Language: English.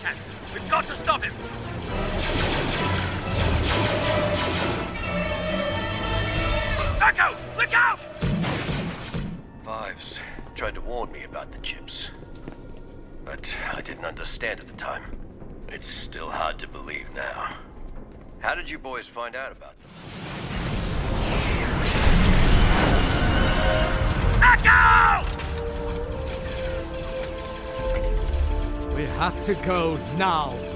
chance. We've got to stop him! Echo! Look out! Fives tried to warn me about the chips. But I didn't understand at the time. It's still hard to believe now. How did you boys find out about them? Have to go now.